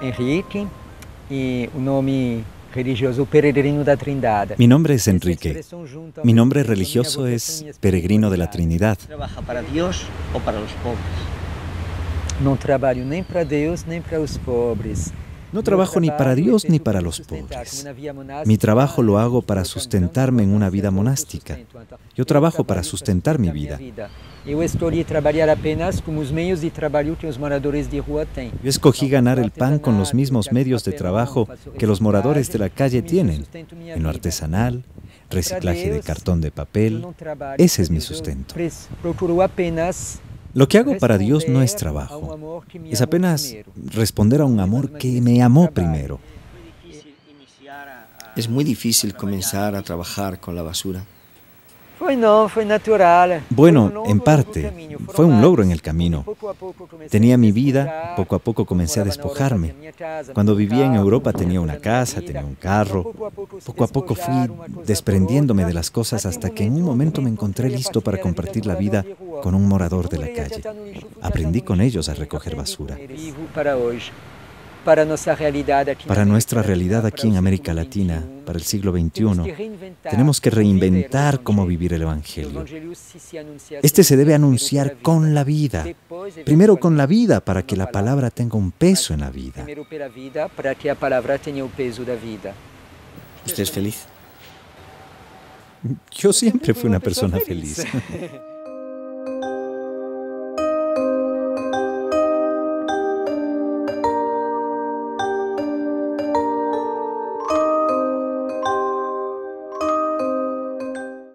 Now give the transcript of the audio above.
Henrique y un nombre religioso Peregrino da Trindade. Mi nombre es Enrique. Mi nombre religioso es Peregrino de la Trinidad. ¿Trabaja para Dios o para los pobres? No trabajo ni para Dios ni para los pobres. No trabajo ni para Dios ni para los pobres. Mi trabajo lo hago para sustentarme en una vida monástica. Yo trabajo para sustentar mi vida. Yo escolhi trabalhar apenas com os meios de trabalho que os moradores de rua têm. Yo escogí ganar el pan con los mismos medios de trabajo que los moradores de la calle tienen, en lo artesanal, reciclaje de cartón de papel. Ese es mi sustento. Procuro apenas Lo que hago para Dios no es trabajo, es apenas responder a un amor que me amó primero. Es muy difícil comenzar a trabajar con la basura. Bueno, en parte, fue un logro en el camino. Tenía mi vida, poco a poco comencé a despojarme. Cuando vivía en Europa tenía una casa, tenía un carro. Poco a poco fui desprendiéndome de las cosas hasta que en un momento me encontré listo para compartir la vida con un morador de la calle. Aprendí con ellos a recoger basura. Para nuestra realidad aquí, en América Latina, para el siglo XXI, tenemos que reinventar cómo vivir el Evangelio. Este se debe anunciar con la vida. Primero con la vida para que la palabra tenga un peso en la vida. ¿Usted es feliz? Yo siempre fui una persona feliz.